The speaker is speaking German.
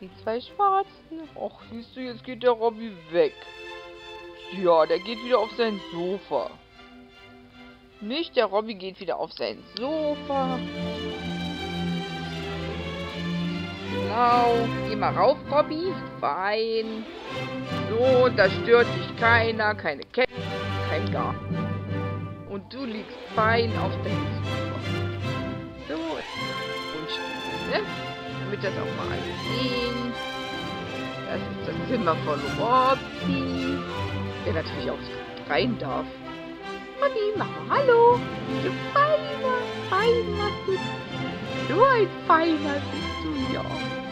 Die zwei Schwarzen. Och, siehst du, jetzt geht der Robby weg. Ja, der geht wieder auf sein Sofa. Nicht, der Robby geht wieder auf sein Sofa. Genau. Geh mal rauf, Robby. Fein. So, da stört dich keiner. Keine Kette, kein Garten. Und du liegst fein auf deinem Sofa. So. Und still, ne? Damit das auch mal alle sehen. Das ist das Zimmer von Robby. Der natürlich auch rein darf. Robby, mach mal Hallo. Du feiner, feiner bist. So ein feiner bist du ja.